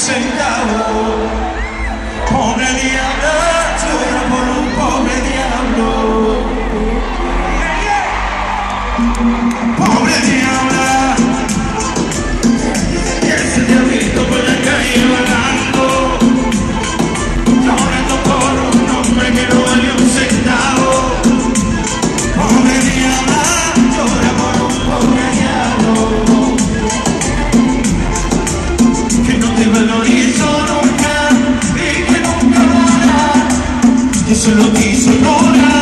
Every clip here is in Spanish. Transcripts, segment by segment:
sem calor. Eso es lo que hizo Nora.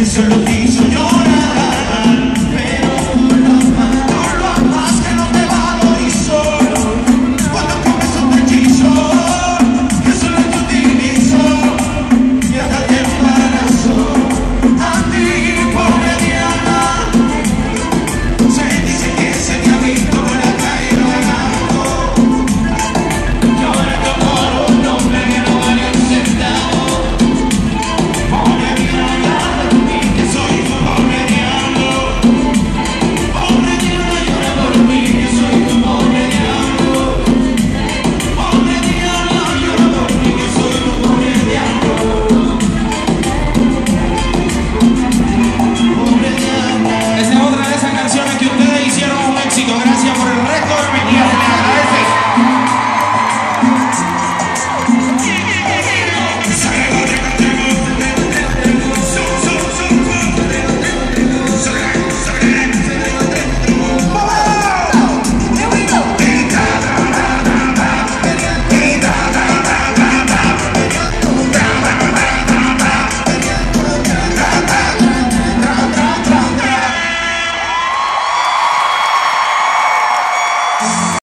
It's early,